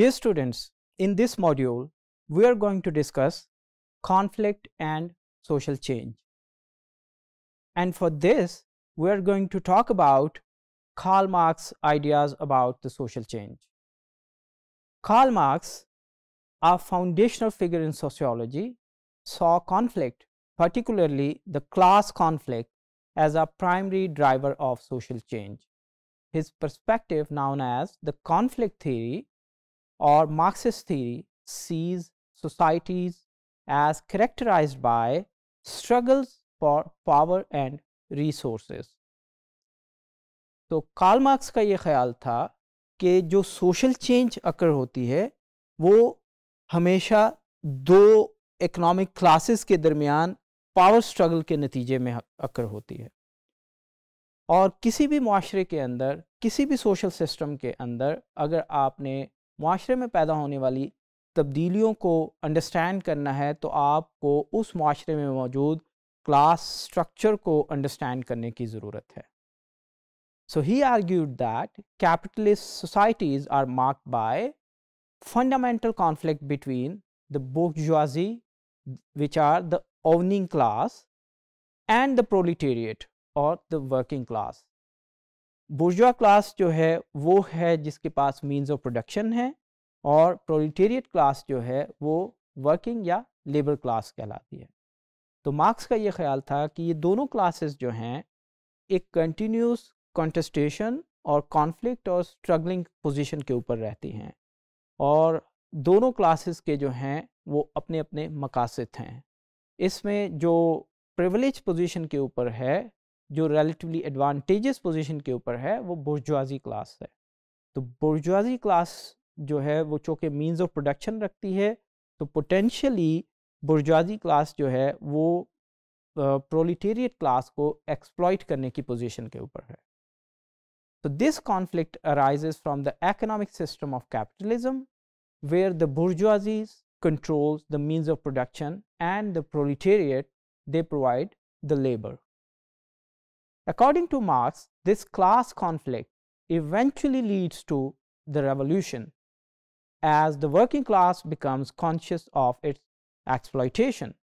Dear students, in this module, we are going to discuss conflict and social change. And for this, we are going to talk about Karl Marx ideas about the social change. Karl Marx, a foundational figure in sociology, saw conflict, particularly the class conflict, as a primary driver of social change. His perspective, known as the conflict theory or Marxist theory, sees societies as characterized by struggles for power and resources. तो Karl Marx का ये ख्याल था कि जो social change अकर होती है वो हमेशा दो इकोनॉमिक क्लासेस के दरमियान पावर स्ट्रगल के नतीजे में अकर होती है और किसी भी माशरे के अंदर किसी भी सोशल सिस्टम के अंदर अगर आपने माशरे में पैदा होने वाली तब्दीलियों को अंडरस्टैंड करना है तो आपको उस माशरे में मौजूद क्लास स्ट्रक्चर को अंडरस्टैंड करने की ज़रूरत है। So he argued that capitalist societies are mark by fundamental conflict between the bourgeoisie which are the owning class and the proletariat और the working class bourgeois class जो है, वो है जिसके पास मीन्स ऑफ़ प्रोडक्शन है और प्रोलिटेरियट क्लास जो है, वो वर्किंग या लेबर क्लास कहलाती है। तो मार्क्स का ये ख्याल था कि ये दोनों क्लासेस जो हैं, एक कंटिन्यूस कॉन्टेस्टेशन और कॉन्फ्लिक्ट और स्ट्रगलिंग पोजीशन के ऊपर रहती हैं और दोनों क्लासेस के जो हैं, वो अपने अपने मकासद हैं। इसमें जो प्रिविलेज पोजीशन के ऊपर है जो रिलेटिवली एडवांटेजेस पोजिशन के ऊपर है, वो बुर्जुआजी क्लास है। तो बुर्जुआजी क्लास जो है, वो चूँकि मीन्स ऑफ़ प्रोडक्शन रखती है तो पोटेंशली बुर्जुआजी क्लास जो है, वो प्रोलीटेरियट क्लास को एक्सप्लॉइट करने की पोजिशन के ऊपर है। तो this conflict arises from the economic system of capitalism where the bourgeoisie control the means of production and the proletariat they provide the labour According to Marx, this class conflict eventually leads to the revolution as the working class becomes conscious of its exploitation,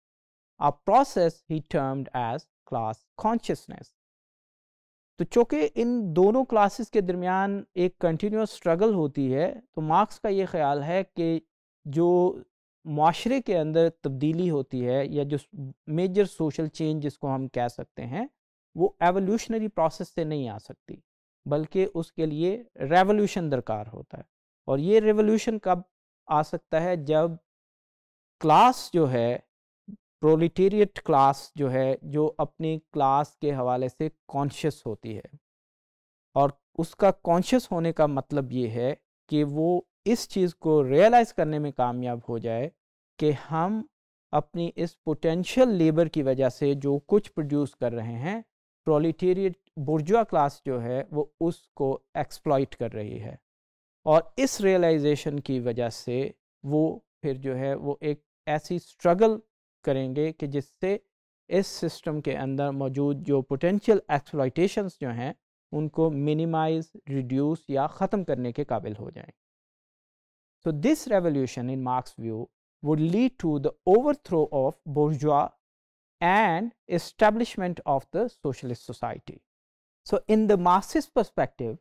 a process he termed as class consciousness. तो चूँकि इन दोनों classes के दरमियान एक continuous struggle होती है तो marks का ये ख्याल है कि जो माशरे के अंदर तब्दीली होती है या जो मेजर सोशल चेंज जिसको हम कह सकते हैं वो एवोल्यूशनरी प्रोसेस से नहीं आ सकती, बल्कि उसके लिए रेवोल्यूशन दरकार होता है। और ये रेवोल्यूशन कब आ सकता है? जब क्लास जो है प्रोलिटेरियट क्लास जो है, जो अपनी क्लास के हवाले से कॉन्शियस होती है। और उसका कॉन्शियस होने का मतलब ये है कि वो इस चीज़ को रियलाइज़ करने में कामयाब हो जाए कि हम अपनी इस पोटेंशियल लेबर की वजह से जो कुछ प्रोड्यूस कर रहे हैं प्रोलिटेरियट बुर्जुआ क्लास जो है, वो उसको एक्सप्लॉइट कर रही है। और इस रियलाइजेशन की वजह से वो फिर जो है, वो एक ऐसी स्ट्रगल करेंगे कि जिससे इस सिस्टम के अंदर मौजूद जो पोटेंशियल एक्सप्लाइटेशंस जो हैं, उनको मिनिमाइज रिड्यूस या ख़त्म करने के काबिल हो जाएँ। So this revolution in Marx view would lead to the overthrow of bourgeois and establishment of the socialist society. So in the Marxist perspective,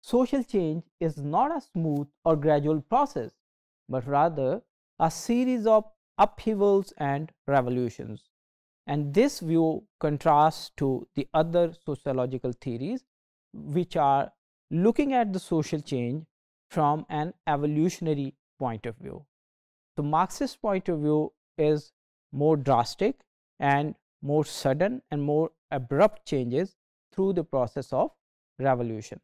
social change is not a smooth or gradual process, but rather a series of upheavals and revolutions. And this view contrasts to the other sociological theories which are looking at the social change from an evolutionary point of view. The Marxist point of view is more drastic and more sudden and more abrupt changes through the process of revolution.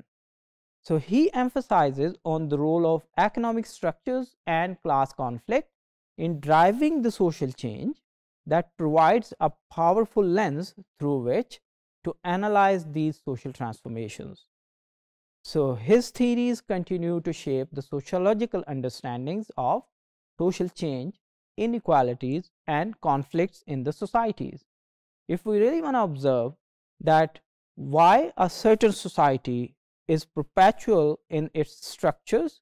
So, he emphasizes on the role of economic structures and class conflict in driving the social change that provides a powerful lens through which to analyze these social transformations. So, his theories continue to shape the sociological understandings of social change, inequalities and conflicts in the societies. If we really want to observe that why a certain society is perpetual in its structures,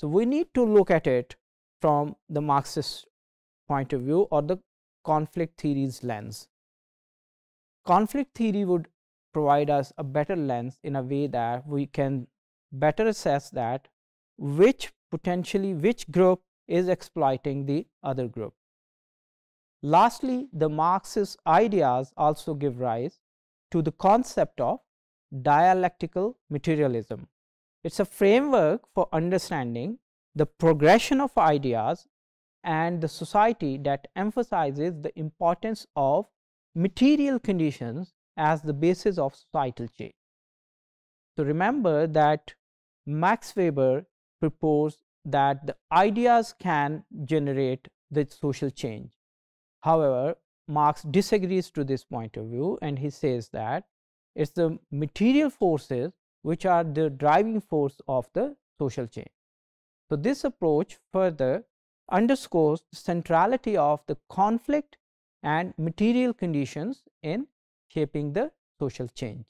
So, we need to look at it from the Marxist point of view or the conflict theory's lens. Conflict theory would provide us a better lens in a way that we can better assess that which potentially which group is exploiting the other group. Lastly, the Marxist ideas also give rise to the concept of dialectical materialism. It is a framework for understanding the progression of ideas and the society that emphasizes the importance of material conditions as the basis of societal change. So, remember that Max Weber proposed that the ideas can generate the social change. However, Marx disagrees to this point of view and he says that it is the material forces which are the driving force of the social change. So, this approach further underscores the centrality of the conflict and material conditions in shaping the social change.